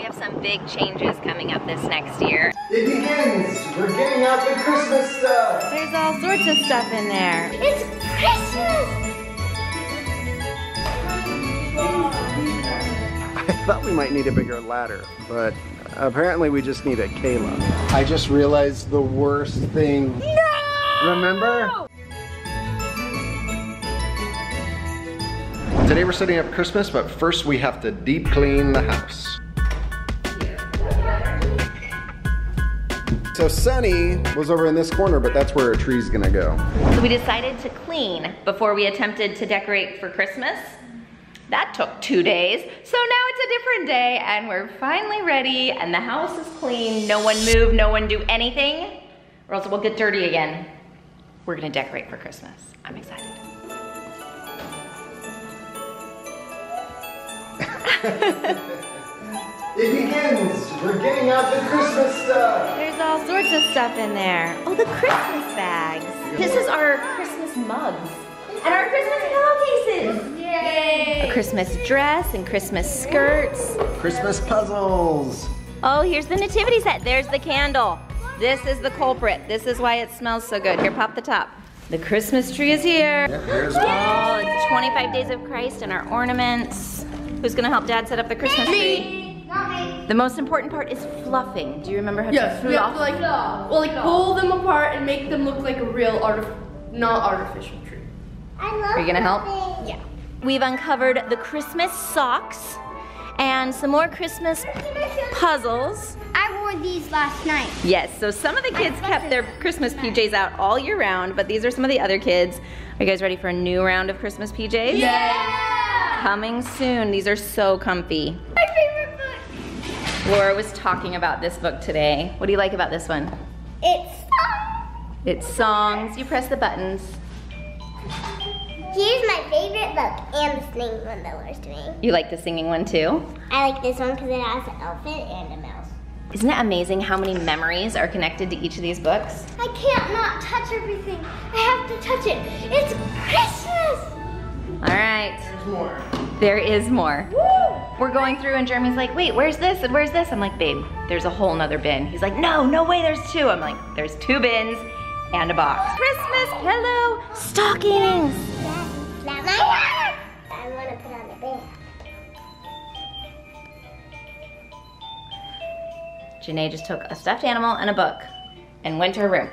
We have some big changes coming up this next year. It begins! We're getting out the Christmas stuff! There's all sorts of stuff in there. It's Christmas! I thought we might need a bigger ladder, but apparently we just need a Caleb. I just realized the worst thing. No! Remember? Today we're setting up Christmas, but first we have to deep clean the house. So Sunny was over in this corner, but that's where a tree's gonna go. So we decided to clean before we attempted to decorate for Christmas. That took two days. So now it's a different day and we're finally ready and the house is clean. No one move, no one do anything or else we'll get dirty again. We're gonna decorate for Christmas. I'm excited. It begins! We're getting out the Christmas stuff! There's all sorts of stuff in there. Oh, the Christmas bags. This is our Christmas mugs and our Christmas pillowcases. Yay! A Christmas dress and Christmas skirts. Christmas puzzles! Oh, here's the nativity set. There's the candle. This is the culprit. This is why it smells so good. Here, pop the top. The Christmas tree is here. Yep, there's one. Oh, it's 25 Days of Christ and our ornaments. Who's gonna help Dad set up the Christmas tree? Not me. The most important part is fluffing. Do you remember how Yes, to we have to like, well, like pull them apart and make them look like a real artif- not artificial tree. I love Are you gonna help? fluffing. Yeah. We've uncovered the Christmas socks and some more Christmas puzzles. I wore these last night. Yes, so some of the kids kept their Christmas PJs out all year round, but these are some of the other kids. Are you guys ready for a new round of Christmas PJs? Yeah! Coming soon. These are so comfy. My favorite book. Laura was talking about this book today. What do you like about this one? It's songs. It's songs. You press the buttons. Here's my favorite book and the singing one that Laura's doing. You like the singing one too? I like this one because it has an elephant and a mouse. Isn't it amazing how many memories are connected to each of these books? I can't not touch everything. I have to touch it. It's Christmas! All right, There's more. there is more. Woo! We're going through and Jeremy's like, wait, where's this and where's this? I'm like, babe, there's a whole nother bin. He's like, no, no way, there's two. I'm like, there's two bins and a box. Christmas pillow stockings. That my hat! I want to put on the bed. Janae just took a stuffed animal and a book and went to her room.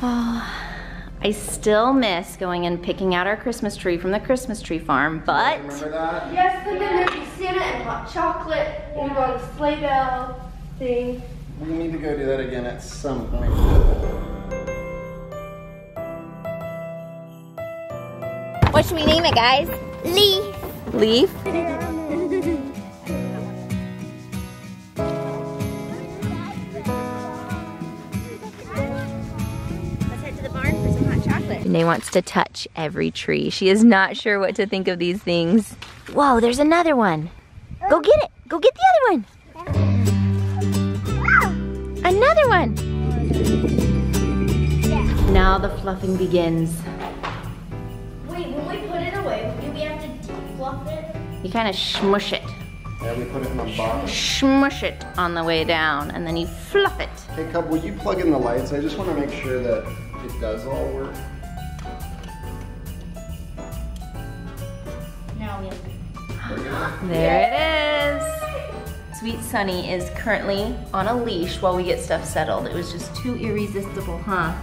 Oh, I still miss going and picking out our Christmas tree from the Christmas tree farm, but Remember that? Yes, and then there'd be Santa and hot chocolate and go on the sleigh bell thing. We need to go do that again at some point. what should we name it, guys? Leaf. Leaf? Hot chocolate. Janae wants to touch every tree. She is not sure what to think of these things. Whoa, there's another one. Go get it. Go get the other one. Another one. Now the fluffing begins. Wait, when we put it away, do we have to defluff it? You kind of smush it. Yeah, we put it in the box. Smush it on the way down, and then you fluff it. Hey, Cub, will you plug in the lights? I just want to make sure that it does all work. There it is. Sweet Sunny is currently on a leash while we get stuff settled. It was just too irresistible, huh?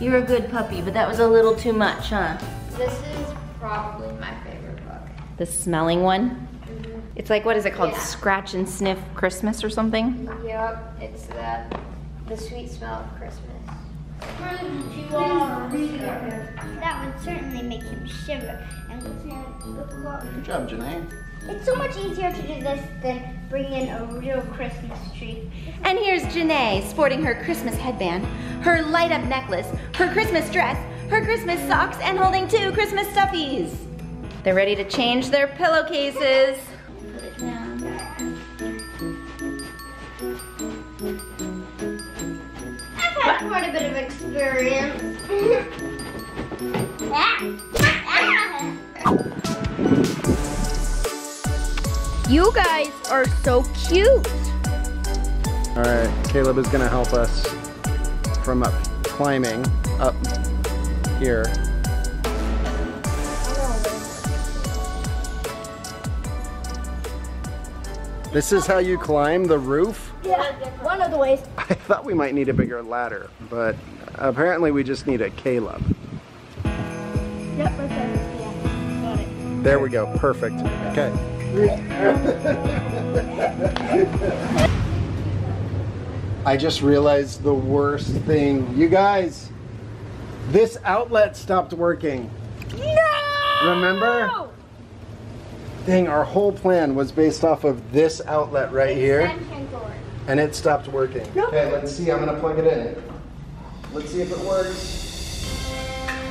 You're a good puppy, but that was a little too much, huh? This is probably my favorite book. The smelling one? Mm-hmm. It's like, what is it called? Yeah. Scratch and sniff Christmas or something? Yep, it's that the sweet smell of Christmas. That would certainly make him shiver. And Good job, Janae. it's so much easier to do this than bring in a real Christmas tree. And here's Janae sporting her Christmas headband, her light up necklace, her Christmas dress, her Christmas socks, and holding two Christmas stuffies. They're ready to change their pillowcases. Had quite a bit of experience. You guys are so cute. All right, Caleb is gonna help us from up climbing up here. This is how you climb the roof? Yeah, one of the ways. I thought we might need a bigger ladder, but apparently we just need a Caleb. Yep, right there. Yeah, got it. There we go, perfect. Okay. I just realized the worst thing. You guys, this outlet stopped working. No! Remember? Dang, our whole plan was based off of this outlet right here, Extension cord. And it stopped working. Okay, let's see. I'm gonna plug it in. Let's see if it works.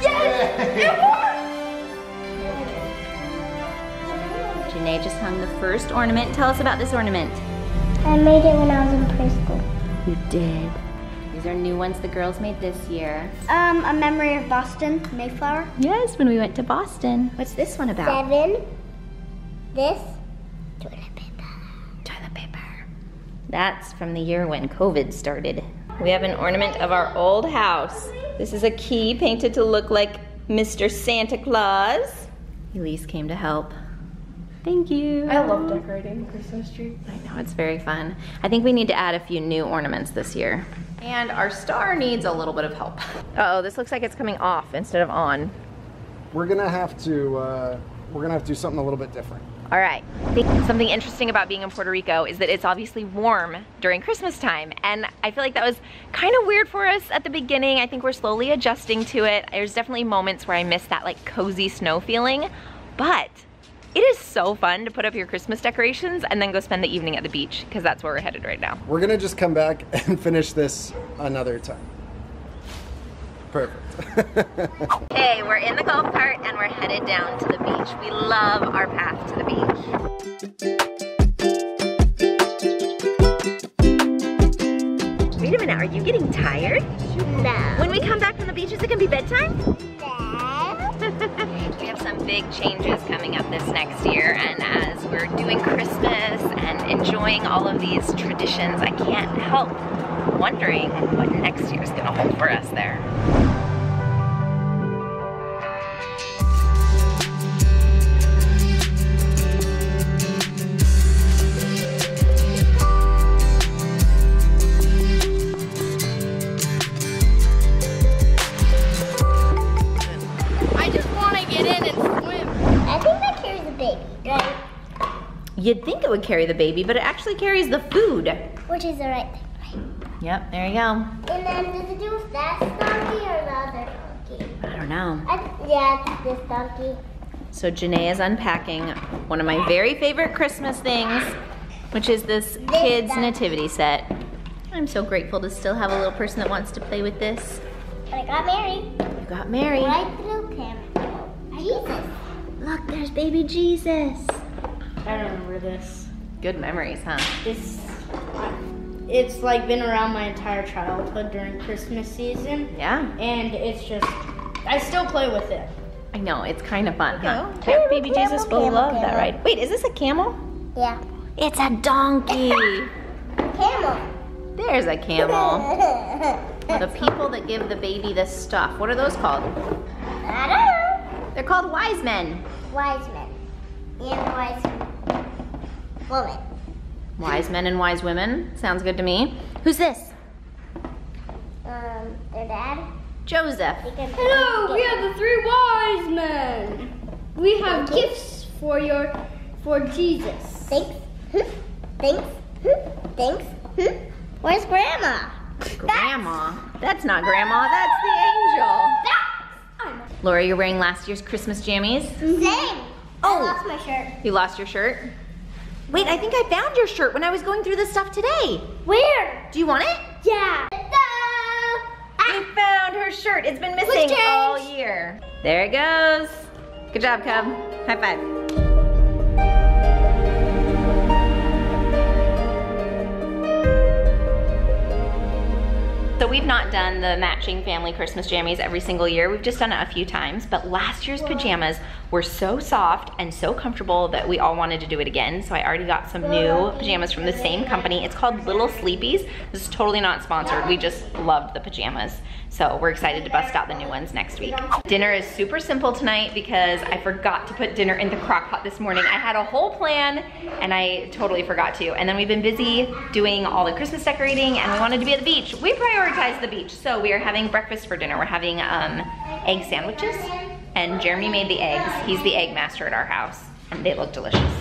Yes! Yay! It worked! Janae just hung the first ornament. Tell us about this ornament. I made it when I was in preschool. You did. These are new ones the girls made this year. Um, a memory of Boston, Mayflower. Yes, when we went to Boston. What's this one about? Seven. This. That's from the year when COVID started. We have an ornament of our old house. This is a key painted to look like Mr. Santa Claus. Elise came to help. Thank you. I love decorating Christmas tree. I know, it's very fun. I think we need to add a few new ornaments this year. And our star needs a little bit of help. Uh oh, this looks like it's coming off instead of on. We're gonna have to. Uh, we're gonna have to do something a little bit different. All right. Something interesting about being in Puerto Rico is that it's obviously warm during Christmas time. And I feel like that was kind of weird for us at the beginning. I think we're slowly adjusting to it. There's definitely moments where I miss that like cozy snow feeling. But it is so fun to put up your Christmas decorations and then go spend the evening at the beach because that's where we're headed right now. We're gonna just come back and finish this another time. Perfect. Okay, we're in the golf cart and we're headed down to the beach. We love our path to the beach. Wait a minute, are you getting tired? No. When we come back from the beach, is it gonna be bedtime? No. We have some big changes coming up this next year, and as we're doing Christmas and enjoying all of these traditions, I can't help wondering what next year's gonna hold for us there. Would carry the baby, but it actually carries the food. Which is the right thing, Yep, there you go. And then does it do with that donkey or the other donkey? I don't know. I, yeah, it's this donkey. So Janae is unpacking one of my very favorite Christmas things, which is this kids donkey. nativity set. I'm so grateful to still have a little person that wants to play with this. And I got married. You got married. Right through him. Jesus. Look, there's baby Jesus. I remember this. Good memories, huh? It's it's like been around my entire childhood during Christmas season, Yeah, and it's just I still play with it. I know. It's kind of fun, huh? Camel, Yeah, baby camel, Jesus will camel, love that camel. ride. Wait, is this a camel? Yeah. It's a donkey. Camel. There's a camel. The people that give the baby this stuff, what are those called? I don't know. They're called wise men. Wise men. And wise woman. Wise men and wise women. Sounds good to me. Who's this? Um, their dad. Joseph. Hello, we are the three wise men. We have gifts for your for Jesus. Thanks. Hmm. Thanks. Hmm. Thanks. Hmm. Where's Grandma? Grandma. That's not grandma, that's the angel. Laura, you're wearing last year's Christmas jammies. Same. Oh. I lost my shirt. You lost your shirt? Wait, I think I found your shirt when I was going through this stuff today. Where? Do you want it? Yeah. We found her shirt. It's been missing all year. There it goes. Good job, Cub. High five. We've not done the matching family Christmas jammies every single year. We've just done it a few times, but last year's pajamas were so soft and so comfortable that we all wanted to do it again. So I already got some new pajamas from the same company. It's called Little Sleepies. This is totally not sponsored. We just loved the pajamas. So we're excited to bust out the new ones next week. Dinner is super simple tonight because I forgot to put dinner in the crock pot this morning. I had a whole plan and I totally forgot to. And then we've been busy doing all the Christmas decorating and we wanted to be at the beach. We prioritize the beach. So we are having breakfast for dinner. We're having um, egg sandwiches and Jeremy made the eggs. He's the egg master at our house and they look delicious.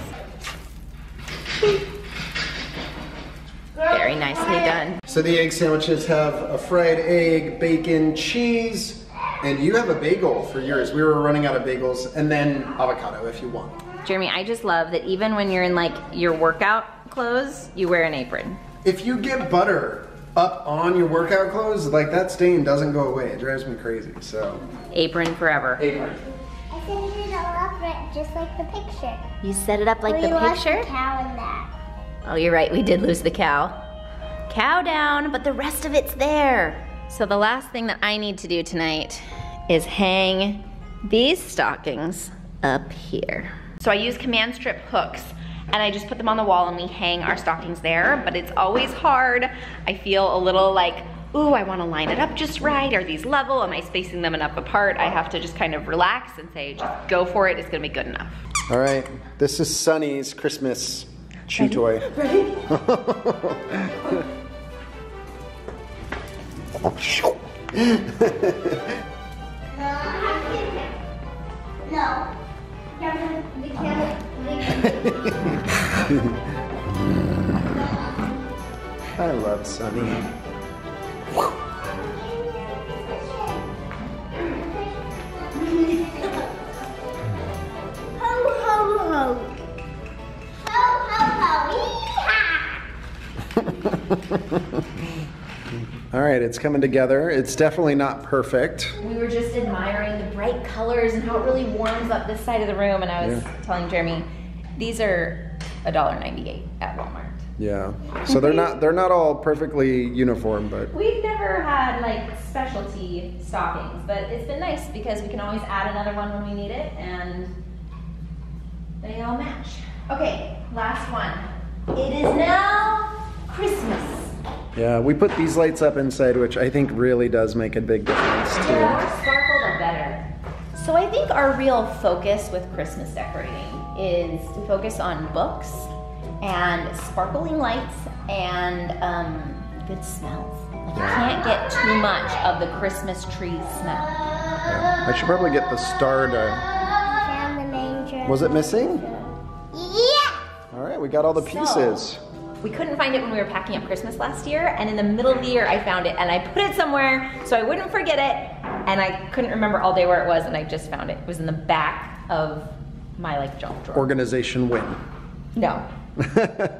Very nicely done. So the egg sandwiches have a fried egg, bacon, cheese, and you have a bagel for yours. We were running out of bagels, and then avocado if you want. Jeremy, I just love that even when you're in like your workout clothes, you wear an apron. If you get butter up on your workout clothes, like that stain doesn't go away. It drives me crazy. So Apron forever. apron. I set it all up just like the picture. You set it up like we the lost picture? The cow in that. Oh, you're right, we did lose the cow. Cow down, but the rest of it's there. So the last thing that I need to do tonight is hang these stockings up here. So I use command strip hooks and I just put them on the wall and we hang our stockings there, but it's always hard. I feel a little like, ooh, I wanna line it up just right. Are these level? Am I spacing them enough apart? I have to just kind of relax and say, just go for it, it's gonna be good enough. All right, this is Sunny's Christmas chew toy. No. I love Sunny. All right, it's coming together. It's definitely not perfect. We were just admiring the bright colors and how it really warms up this side of the room. And I was Yeah. telling Jeremy, these are $1.98 at Walmart. Yeah. So they're not they're not all perfectly uniform, but We've never had like specialty stockings, but it's been nice because we can always add another one when we need it and they all match. Okay, last one. It is now. Yeah, we put these lights up inside, which I think really does make a big difference The too. more sparkle, the better. So I think our real focus with Christmas decorating is to focus on books and sparkling lights and um, good smells. Like you can't get too much of the Christmas tree smell. Yeah. I should probably get the star to. Found the manger. Was it missing? Yeah! All right, we got all the pieces. We couldn't find it when we were packing up Christmas last year, and in the middle of the year I found it and I put it somewhere so I wouldn't forget it, and I couldn't remember all day where it was, and I just found it. It was in the back of my like junk drawer. Organization win. No,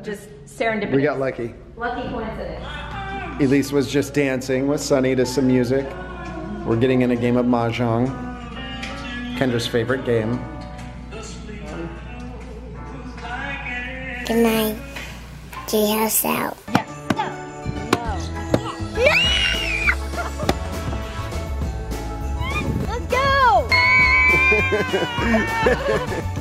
just serendipity. we got lucky. Lucky coincidence. Elise was just dancing with Sunny to some music. We're getting in a game of mahjong. Kendra's favorite game. Good night. J House out. Let's go!